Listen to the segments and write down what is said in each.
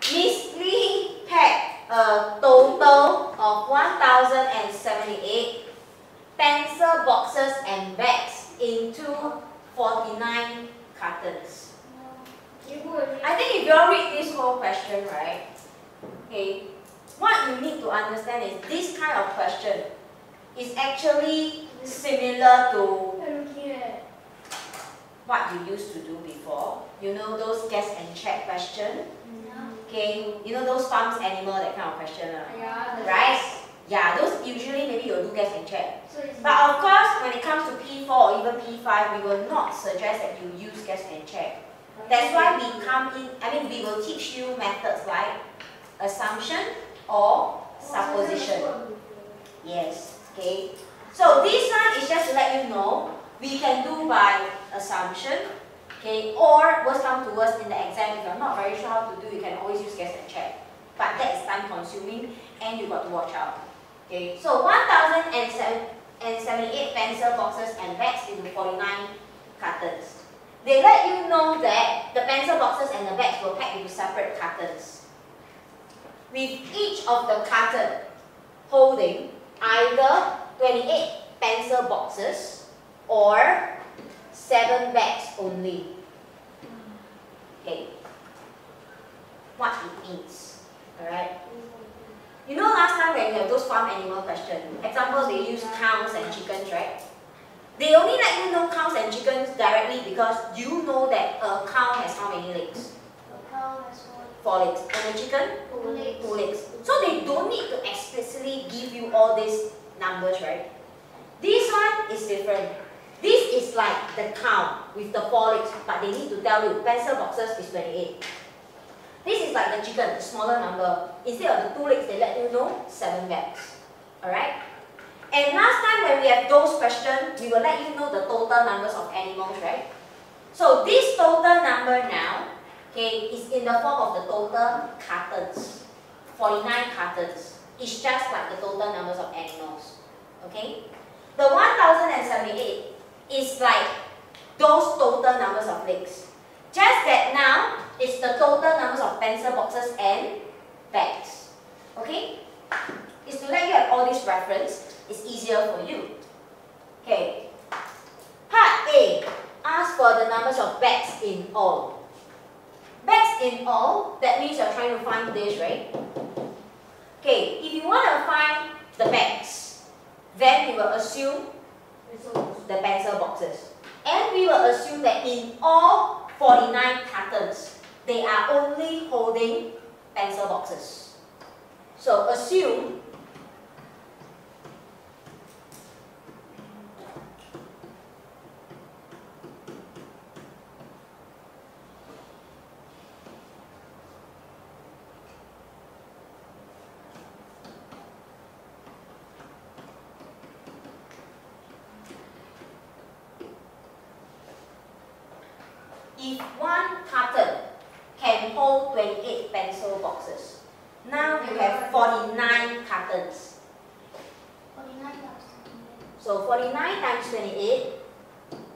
Miss Lee packed a total of 1,078 pencil boxes and bags into 49 cartons. I think if you all read this whole question, right, okay, what you need to understand is this kind of question is actually similar to what you used to do before. You know those guess and check question? Okay, you know those farms animal, that kind of question, uh, right? Yeah, those usually maybe you'll do guess and check. But of course, when it comes to P4 or even P5, we will not suggest that you use guess and check. That's why we come in, I mean, we will teach you methods like assumption or supposition. Yes, okay. So this one is just to let you know, we can do by assumption, okay, or worst come to worst in the exam, if you're not very sure how to do, you can always use guess and check. But that is time consuming and you got to watch out. Okay, so 1,078 pencil boxes and bags into 49 cartons. They let you know that the pencil boxes and the bags were packed into separate cartons. With each of the carton holding either 28 pencil boxes or 7 bags only. Okay. What it means. Alright. You know last time when you have those farm animal questions, examples they use cows and chickens, right? They only let you know cows and chickens directly because you know that a cow has how many legs? Four legs. And a chicken? Two legs. Two legs. So they don't need to explicitly give you all these numbers, right? This one is different. This is like the cow with the four legs, but they need to tell you pencil boxes is 28. This is like the chicken, the smaller number. Instead of the two legs, they let you know seven bags. Alright? And last time when we have those questions, we will let you know the total numbers of animals, right? So this total number now, okay, is in the form of the total cartons. 49 cartons. It's just like the total numbers of animals. Okay? The 1078 is like those total numbers of legs. Just that now, it's the total numbers of pencil boxes and bags. Okay? It's to let you have all this reference. It's easier for you. Okay. Part A. Ask for the numbers of bags in all. Bags in all, that means you're trying to find this, right? Okay, if you want to find the bags, then we will assume the pencil boxes. And we will assume that in all 49 cartons, they are only holding pencil boxes. So assume if one carton can hold 28 pencil boxes, now you have 49 cartons. So 49 times 28,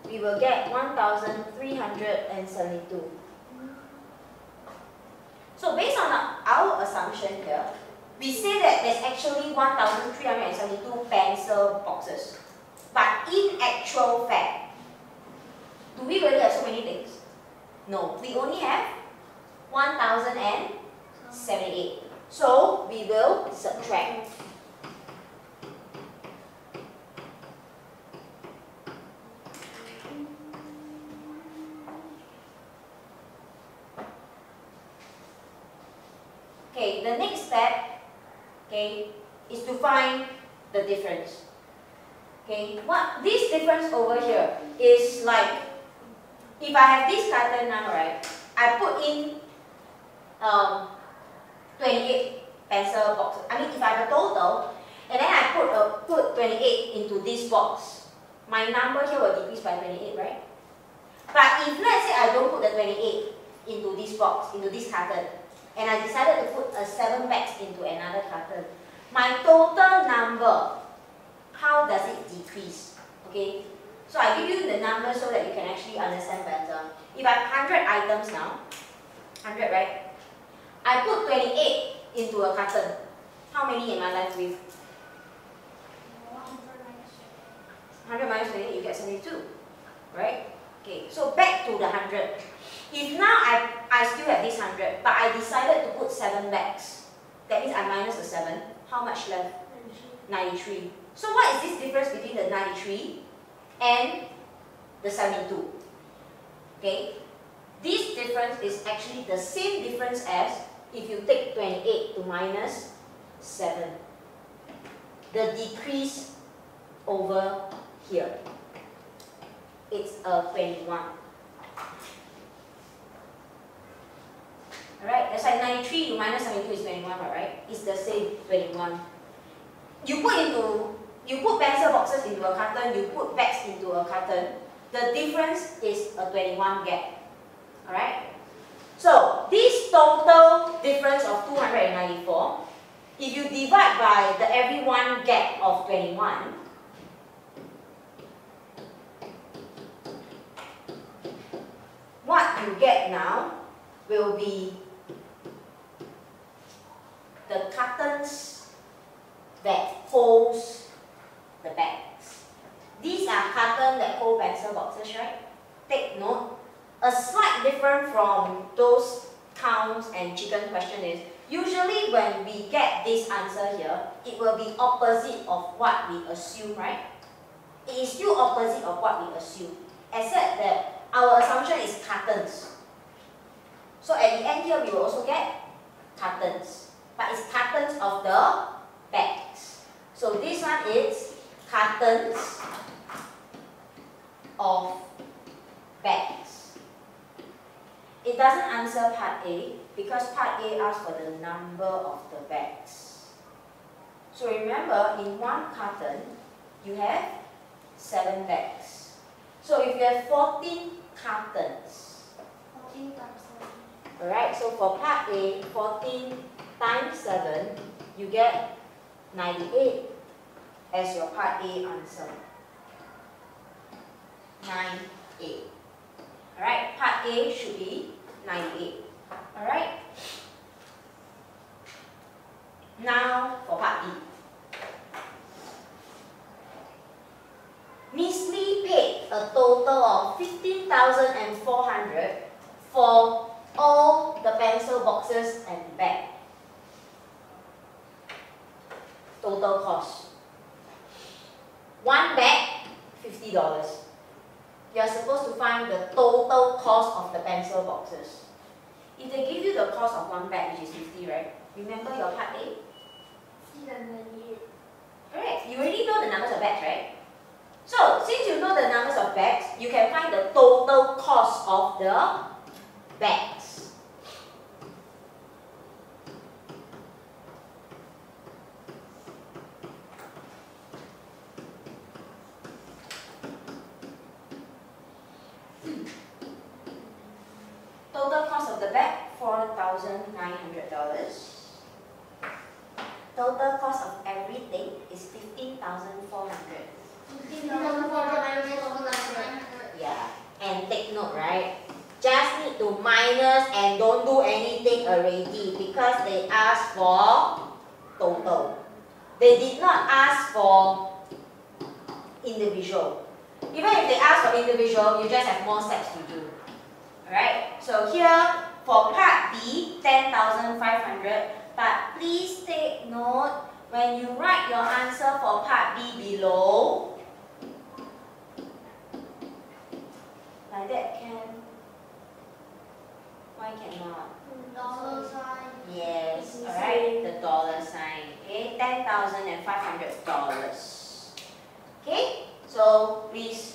we will get 1,372. So based on our assumption here, we say that there's actually 1,372 pencil boxes. But in actual fact, do we really have so many things? No, we only have 1078. So we will subtract. Okay, the next step, okay, is to find the difference. Okay, what this difference over here is like if I have this carton now, right, I put in um, 28 pencil boxes. I mean, if I have a total, and then I put a, put 28 into this box, my number here will decrease by 28, right? But if let's say I don't put the 28 into this box, into this carton, and I decided to put a 7 bags into another carton, my total number, how does it decrease? Okay, so I give you the number so that you can actually understand better. If I have 100 items now, 100 right? I put 28 into a carton. How many am I left with? 100 minus 28, you get 72, right? Okay, so back to the 100. If now I, I still have this 100, but I decided to put 7 bags, that means I minus the 7, how much left? 93. So what is this difference between the 93 and the 72? Okay, this difference is actually the same difference as if you take 28 to minus 7. The decrease over here. It's a 21. Alright, that's like 93 to minus 72 is 21, right? It's the same 21. You put into, you put pencil boxes into a carton, you put bags into a carton. The difference is a 21 gap. Alright? So, this total difference of 294, if you divide by the every one gap of 21, what you get now will be the cartons that holds the bags. These are cartons that hold right? Take note. A slight difference from those counts and chicken question is, usually when we get this answer here, it will be opposite of what we assume, right? It is still opposite of what we assume, except that our assumption is cartons. So at the end here, we will also get cartons. But it's cartons of the bags. So this one is cartons of bags. It doesn't answer part A because part A asks for the number of the bags. So remember, in one carton, you have seven bags. So if you have 14 cartons. 14 times 7. Alright, so for part A, 14 times 7, you get 98 as your part A answer. 98. Alright, part A should be 98. Alright? Now for part B. Miss Lee paid a total of 15,400 for all the pencil boxes and bag. Total cost. One bag, $50. You are supposed to find the total cost of the pencil boxes. If they give you the cost of one bag, which is 50, right? Remember your part A? 98. Correct. You already know the numbers of bags, right? So, since you know the numbers of bags, you can find the total cost of the bags. Total cost of the bag, $4,900. Total cost of everything is 15400 Yeah, and take note, right? Just need minus and don't do anything already because they ask for total. They did not ask for individual. Even if they ask for individual, you just have more steps to do. Alright, so here for part B, 10,500. But please take note when you write your answer for part B below, like that. Why cannot? Dollar sign. Yes, alright, the dollar sign. Okay, ten thousand and five hundred dollars. Okay, so please